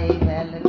I well